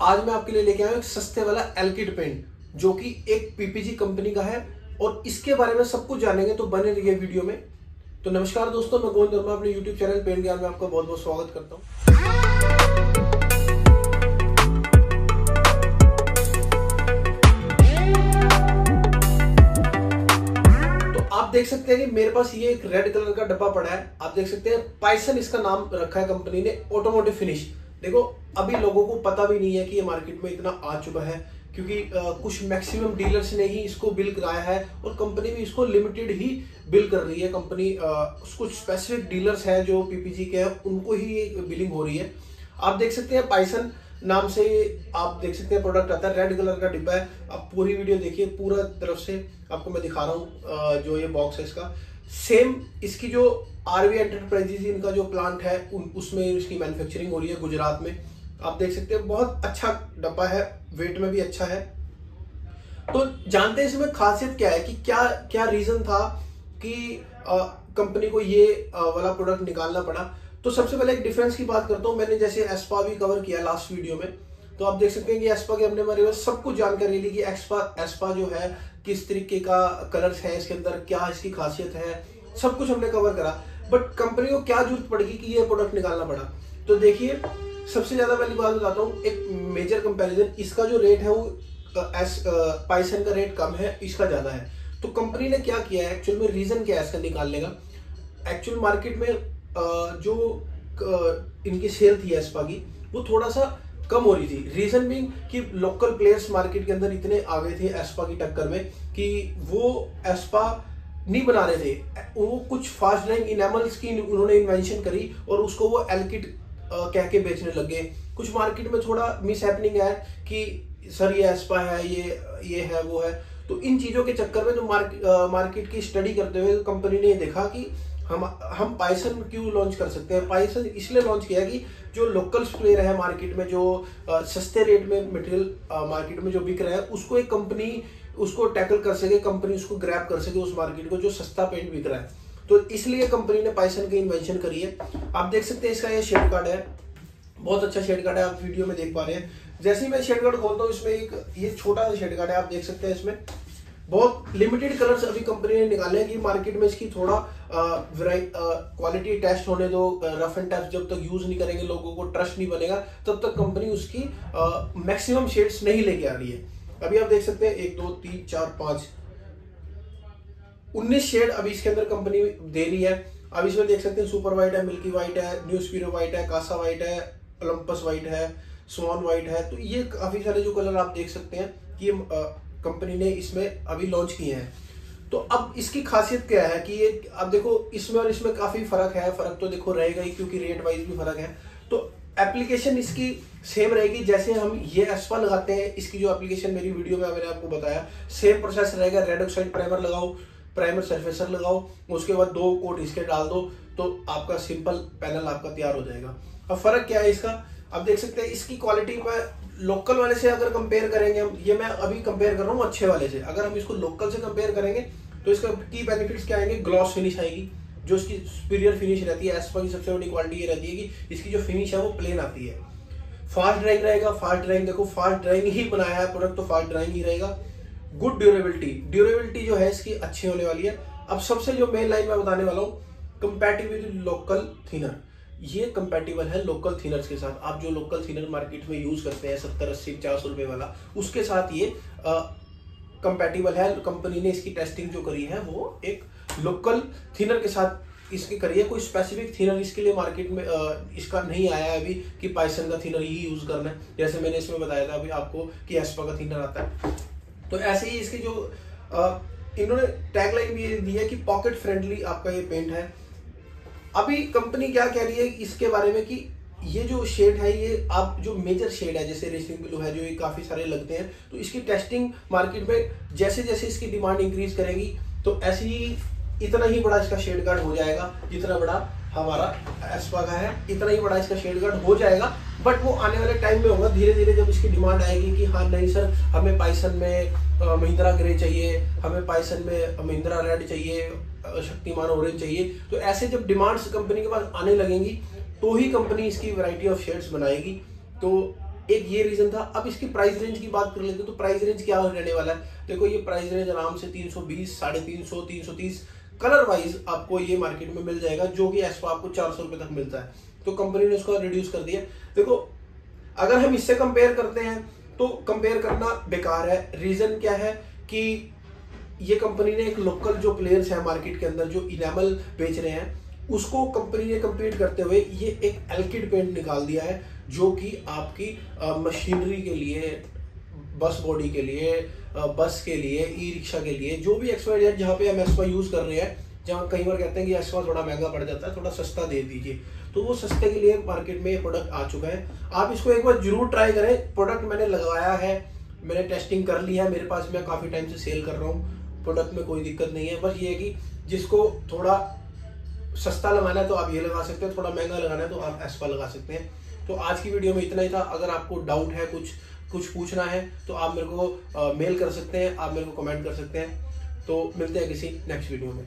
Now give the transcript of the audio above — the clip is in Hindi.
आज मैं आपके लिए लेके आया हूँ एक सस्ते वाला एलकिट पेंट जो कि एक पीपीजी कंपनी का है, और इसके बारे में सब कुछ जानेंगे तो बने रहिए वीडियो में। तो नमस्कार दोस्तों, मैं गोविंद वर्मा, अपने यूट्यूब चैनल पेंट ज्ञान में आपका बहुत बहुत स्वागत करता हूँ। तो आप देख सकते हैं कि मेरे पास ये एक रेड कलर का डब्बा पड़ा है। आप देख सकते हैं पाइसन इसका नाम रखा है कंपनी ने ऑटोमोटिव फिनिश देखो अभी लोगों को पता भी नहीं है कि ये मार्केट में इतना आ चुका है क्योंकि आ, कुछ मैक्सिमम डीलर्स ने ही इसको बिल कराया है और कंपनी भी इसको लिमिटेड ही बिल कर रही है। कंपनी कुछ स्पेसिफिक डीलर्स हैं जो पीपीजी के हैं उनको ही बिलिंग हो रही है। आप देख सकते हैं पाइसन नाम से आप देख सकते हैं प्रोडक्ट आता है रेड कलर का डिब्बा है। आप पूरी वीडियो देखिए पूरा तरफ़ से आपको मैं दिखा रहा हूँ जो ये बॉक्स है इसका। सेम इसकी जो आरवी एंटरप्राइजेज इनका जो प्लांट है उन उसमें इसकी मैन्युफैक्चरिंग हो रही है गुजरात में। आप देख सकते हैं बहुत अच्छा डब्बा है वेट में भी अच्छा है। तो जानते हैं इसमें खासियत क्या है कि क्या क्या रीजन था कि कंपनी को ये आ, वाला प्रोडक्ट निकालना पड़ा। तो सबसे पहले एक डिफरेंस की बात करता हूँ। मैंने जैसे एस्पा भी कवर किया लास्ट वीडियो में। तो आप देख सकते हैं कि एस्पा के बारे में सब कुछ जानकारी ली कि एस्पा एस्पा जो है किस तरीके का कलर्स है इसके अंदर, क्या इसकी खासियत है, सब कुछ हमने कवर करा। बट कंपनी को क्या ज़रूरत पड़ेगी कि ये प्रोडक्ट निकालना पड़ा? तो देखिए, सबसे ज़्यादा पहली बात बताता हूँ, एक मेजर कंपैरिजन इसका जो रेट है वो एस पाइसन का रेट कम है, इसका ज़्यादा है। तो कंपनी ने क्या किया है एक्चुअल में रीजन क्या है इसका निकालने का? एक्चुअल मार्केट में जो इनकी सेल थी एस्पा की, वो थोड़ा सा कम हो रही थी। रीजन भी कि लोकल प्लेयर्स मार्केट के अंदर इतने आ गए थे एस्पा की टक्कर में कि वो एस्पा नहीं बना रहे थे। वो कुछ फास्ट ड्राइंग इनेमल्स की उन्होंने इन्वेंशन करी और उसको वो एलकिट कह के बेचने लगे कुछ मार्केट में थोड़ा मिस हैपनिंग है कि, सर, ये एस्पा है, ये ये है, वो है। तो इन चीज़ों के चक्कर में जो मार्केट की स्टडी करते हुए कंपनी ने देखा कि हम हम पाइसन क्यों लॉन्च कर सकते हैं? पाइसन इसलिए लॉन्च किया कि जो लोकल प्लेयर है मार्केट में, जो सस्ते रेट में मटेरियल मार्केट में जो बिक रहा है, उसको एक कंपनी उसको टैकल कर सके कंपनी उसको ग्रैप कर सके उस मार्केट को जो सस्ता पेंट बिक रहा है। तो इसलिए कंपनी ने पाइसन की इन्वेंशन करी है। आप देख सकते हैं इसका ये शेड कार्ड है। बहुत अच्छा शेड कार्ड है, आप वीडियो में देख पा रहे हैं। जैसे ही मैं शेड कार्ड खोलता हूँ, इसमें एक, ये छोटा सा शेड कार्ड है, आप देख सकते हैं इसमें। बहुत लिमिटेड कलर्स अभी कंपनी ने निकाले हैं कि मार्केट में इसकी थोड़ा क्वालिटी टेस्ट होने दो रफ एंड टफ जब तक यूज़ नहीं करेंगे, लोगों को ट्रस्ट नहीं बनेगा, तब तक कंपनी उसकी मैक्सिमम शेड्स नहीं लेके आ रही है। अभी आप देख सकते हैं, एक, दो, तीन, चार, पाँच, उन्नीस शेड अभी इसके अंदर कंपनी दे रही है। अब इसमें देख सकते हैं सुपर व्हाइट है मिल्की व्हाइट है न्यू स्पीरो व्हाइट है कासा व्हाइट है ओलंपस व्हाइट है स्वान व्हाइट है। तो ये काफ़ी सारे जो कलर आप देख सकते हैं कि कंपनी ने इसमें अभी लॉन्च किए हैं। तो अब इसकी खासियत क्या है कि ये, अब देखो, इसमें और इसमें काफ़ी फ़र्क है। फ़र्क तो देखो रहेगा ही, क्योंकि रेट वाइज भी फ़र्क है। तो एप्लीकेशन इसकी सेम रहेगी, जैसे हम ये एस्पा लगाते हैं, इसकी जो एप्लीकेशन मेरी वीडियो में मैंने आपको बताया सेम प्रोसेस रहेगा। रेड ऑक्साइड प्राइमर लगाओ प्राइमर सरफेसर लगाओ, उसके बाद दो कोट इसके डाल दो तो आपका सिंपल पैनल आपका तैयार हो जाएगा। अब फ़र्क क्या है इसका? अब देख सकते हैं, इसकी क्वालिटी पर लोकल वाले से अगर कंपेयर करेंगे हम, ये मैं अभी कंपेयर कर रहा हूँ अच्छे वाले से। अगर हम इसको लोकल से कंपेयर करेंगे तो इसका की बेनिफिट्स क्या आएँगे? ग्लॉस फिनिश आएगी, जो इसकी सुपीरियर फिनिश रहती है एस्पा की सबसे बड़ी क्वालिटी ये रहती है कि इसकी जो फिनिश है वो प्लेन आती है। फास्ट ड्राइंग रहेगा फास्ट ड्राइंग देखो फास्ट ड्राइंग ही बनाया है प्रोडक्ट तो फास्ट ड्राइंग ही रहेगा। गुड ड्यूरेबिलिटी ड्यूरेबिलिटी जो है इसकी अच्छी होने वाली है। अब सबसे जो मेन लाइन मैं बताने वाला हूँ कंपेटिबिलिटी लोकल थिनर ये कंपेटिबल है लोकल थिनर्स के साथ। आप जो लोकल थिनर मार्केट में यूज़ करते हैं सत्तर अस्सी पचास रुपए वाला उसके साथ ये कंपेटिबल है। कंपनी ने इसकी टेस्टिंग जो करी है वो एक लोकल थिनर के साथ इसकी करी है। कोई स्पेसिफिक थिनर इसके लिए मार्केट में आ, इसका नहीं आया है अभी कि पाइसन का थिनर ही यूज़ करना है। जैसे मैंने इसमें बताया था अभी आपको कि एस्पा का थिनर आता है। तो ऐसे ही इसके जो आ, इन्होंने टैगलाइन भी दी है कि पॉकेट फ्रेंडली आपका ये पेंट है। अभी कंपनी क्या कह रही है इसके बारे में कि ये जो शेड है, ये आप जो मेजर शेड है, जैसे रेसिंग ब्लू है, जो ये काफ़ी सारे लगते हैं तो इसकी टेस्टिंग मार्केट में जैसे जैसे इसकी डिमांड इंक्रीज करेगी तो ऐसे ही इतना ही बड़ा इसका शेड कार्ड हो जाएगा, जितना बड़ा हमारा एस्पा का है। इतना ही बड़ा इसका शेड गार्ड हो जाएगा बट वो आने वाले टाइम में होगा। धीरे धीरे जब इसकी डिमांड आएगी कि हाँ नहीं सर हमें पाइसन में महिंद्रा ग्रे चाहिए, हमें पाइसन में महिंद्रा रेड चाहिए शक्तिमान ऑरेंज चाहिए तो ऐसे जब डिमांड्स कंपनी के पास आने लगेंगी तो ही कंपनी इसकी वैरायटी ऑफ़ शेड्स बनाएगी। तो एक ये रीजन था। अब इसकी प्राइस रेंज की बात कर लेते हैं तो प्राइस रेंज क्या रहने वाला है? देखो, ये प्राइस रेंज आराम से तीन सौ बीस, साढ़े तीन सौ तीन सौ तीस कलर वाइज आपको ये मार्केट में मिल जाएगा, जो कि एसपा आपको चार सौ रुपए तक मिलता है। तो कंपनी ने उसको रिड्यूस कर दिया। देखो, अगर हम इससे कंपेयर करते हैं तो कंपेयर करना बेकार है। रीजन क्या है कि ये कंपनी ने एक लोकल जो प्लेयर्स है मार्केट के अंदर, जो इनेमल बेच रहे हैं, उसको कंपनी ने कम्पीट करते हुए ये एक एल्किड पेंट निकाल दिया है, जो कि आपकी मशीनरी के लिए बस बॉडी के लिए बस के लिए ई रिक्शा के लिए, जो भी एक्सपायर डेट जहाँ पे हम एसवा यूज़ कर रहे हैं, जहाँ कई बार कहते हैं कि एसवा थोड़ा महँगा पड़ जाता है, थोड़ा सस्ता दे दीजिए। तो वो सस्ते के लिए मार्केट में ये प्रोडक्ट आ चुका है। आप इसको एक बार ज़रूर ट्राई करें। प्रोडक्ट मैंने लगवाया है, मैंने टेस्टिंग कर ली है, मेरे पास मैं काफ़ी टाइम से सेल कर रहा हूँ। प्रोडक्ट में कोई दिक्कत नहीं है। बस ये है कि जिसको थोड़ा सस्ता लगाना है तो आप ये लगा सकते हैं, थोड़ा महँगा लगाना है तो आप एसपा लगा सकते हैं। तो आज की वीडियो में इतना ही था। अगर आपको डाउट है कुछ कुछ पूछना है तो आप मेरे को मेल कर सकते हैं, आप मेरे को कमेंट कर सकते हैं। तो मिलते हैं किसी नेक्स्ट वीडियो में।